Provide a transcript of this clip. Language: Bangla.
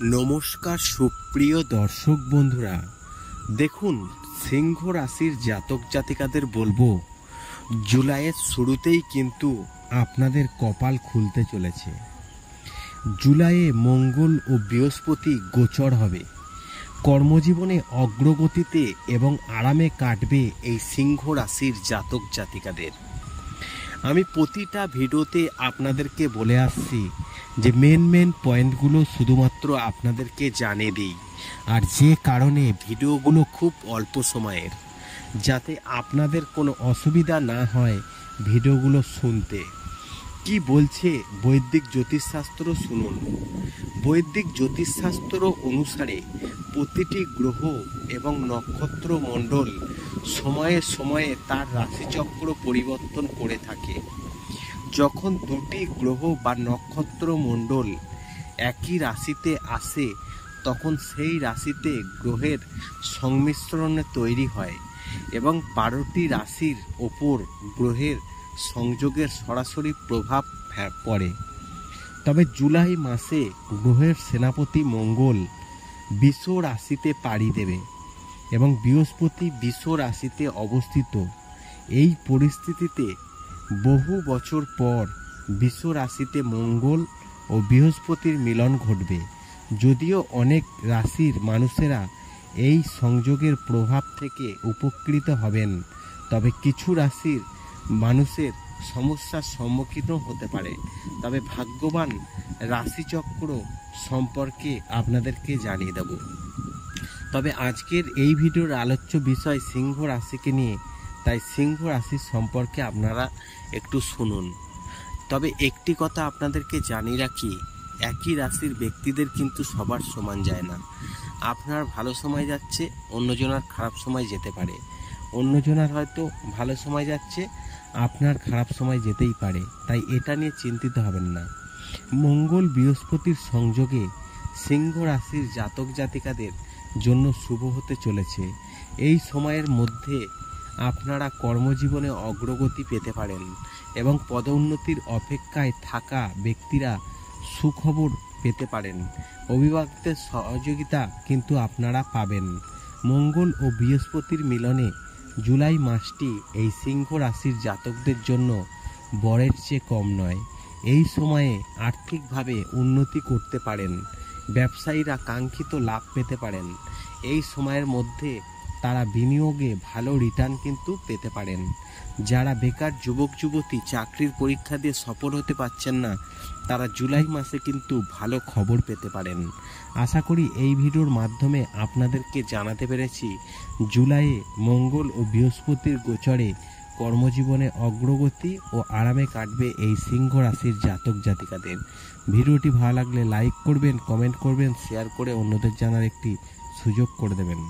নমস্কার সুপ্রিয় দর্শক বন্ধুরা, দেখুন সিংহ রাশির জাতক জাতিকাদের বলব, জুলাইয়ের শুরুতেই কিন্তু আপনাদের কপাল খুলতে চলেছে। জুলাইয়ে মঙ্গল ও বৃহস্পতি গোচর হবে। কর্মজীবনে অগ্রগতিতে এবং আরামে কাটবে এই সিংহ রাশির জাতক জাতিকাদের। আমি প্রতিটা ভিডিওতে আপনাদেরকে বলে আসছি যে মেন মেন পয়েন্টগুলো শুধুমাত্র আপনাদেরকে জানিয়ে দিই। আর যে কারণে ভিডিওগুলো খুব অল্প সময়ের, যাতে আপনাদের কোনো অসুবিধা না হয় ভিডিওগুলো শুনতে। কি বলছে বৈদিক জ্যোতিষশাস্ত্র শুনুন। বৈদিক জ্যোতিষশাস্ত্র অনুসারে প্রতিটি গ্রহ এবং নক্ষত্র মণ্ডল সময়ে সময়ে তার রাশিচক্র পরিবর্তন করে থাকে। যখন দুটি গ্রহ বা নক্ষত্র মণ্ডল একই রাশিতে আসে, তখন সেই রাশিতে গ্রহের সংমিশ্রণে তৈরি হয় এবং বারোটি রাশির ওপর গ্রহের সংযোগের সরাসরি প্রভাব পড়ে। তবে জুলাই মাসে গ্রহের সেনাপতি মঙ্গল বিষ রাশিতে পাড়ি দেবে এবং বৃহস্পতি বিষ রাশিতে অবস্থিত। এই পরিস্থিতিতে বহু বছর পর বিশ্ব রাশিতে মঙ্গল ও বৃহস্পতির মিলন ঘটবে। যদিও অনেক রাশির মানুষেরা এই সংযোগের প্রভাব থেকে উপকৃত হবেন, তবে কিছু রাশির মানুষের সমস্যার সম্মুখীন হতে পারে। তবে ভাগ্যবান রাশিচক্র সম্পর্কে আপনাদেরকে জানিয়ে দেব। তবে আজকের এই ভিডিওর আলোচ্য বিষয় সিংহ রাশিকে নিয়ে, তাই সিংহ রাশির সম্পর্কে আপনারা একটু শুনুন। তবে একটি কথা আপনাদেরকে জানিয়ে রাখি, একই রাশির ব্যক্তিদের কিন্তু সবার সমান যায় না। আপনার ভালো সময় যাচ্ছে, অন্যজনার খারাপ সময় যেতে পারে। অন্যজনার হয়তো ভালো সময় যাচ্ছে আপনার খারাপ সময় যেতেই পারে, তাই এটা নিয়ে চিন্তিত হবেন না। মঙ্গল বৃহস্পতির সংযোগে সিংহ রাশির জাতক জাতিকাদের জন্য শুভ হতে চলেছে। এই সময়ের মধ্যে আপনারা কর্মজীবনে অগ্রগতি পেতে পারেন এবং পদোন্নতির অপেক্ষায় থাকা ব্যক্তিরা সুখবর পেতে পারেন। অভিভাবকদের সহযোগিতা কিন্তু আপনারা পাবেন। মঙ্গল ও বৃহস্পতির মিলনে জুলাই মাসটি এই সিংহ রাশির জাতকদের জন্য বরের চেয়ে কম নয়। এই সময়ে আর্থিকভাবে উন্নতি করতে পারেন। ব্যবসায়ীরা কাঙ্ক্ষিত লাভ পেতে পারেন। এই সময়ের মধ্যে তারা বিনিয়োগে ভালো রিটার্ন কিন্তু পেতে পারেন। যারা বেকার যুবক, যুবতী চাকরির পরীক্ষা দিয়ে সফল হতে পারছেন না, তারা জুলাই মাসে কিন্তু ভালো খবর পেতে পারেন। আশা করি এই ভিডিওর মাধ্যমে আপনাদেরকে জানাতে পেরেছি, জুলাইয়ে মঙ্গল ও বৃহস্পতির গোচরে কর্মজীবনে অগ্রগতি ও আরামে কাটবে এই সিংহ রাশির জাতক জাতিকাদের। ভিডিওটি ভালো লাগলে লাইক করবেন কমেন্ট করবেন শেয়ার করে অন্যদের জানার একটি সুযোগ করে দেবেন।